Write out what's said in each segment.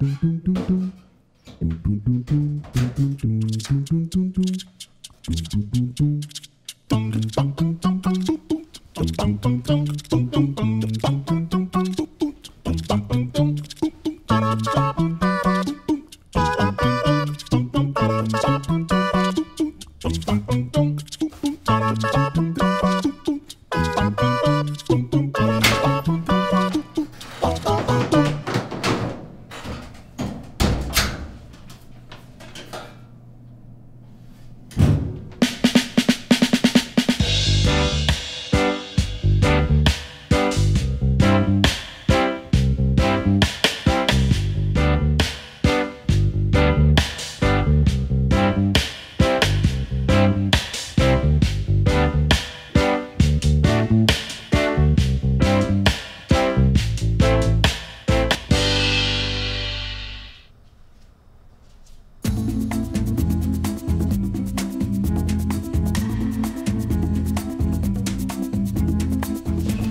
Dum dum dum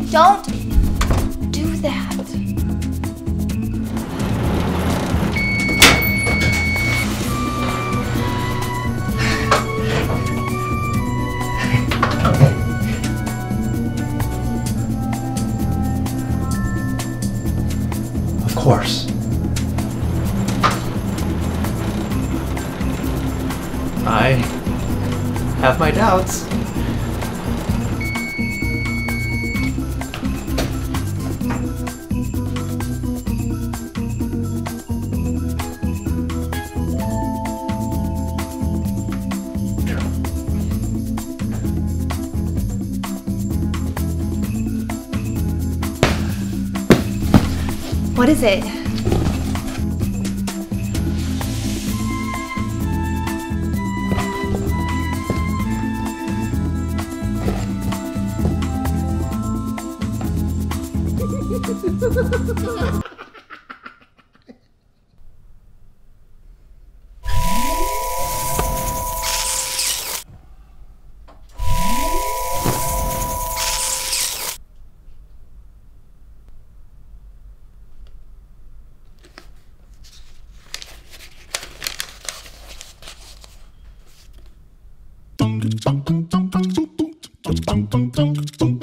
Don't do that. Of course. I have my doubts. What is it? Dum dum dum dum dum dum dum dum dum dum dum dum dum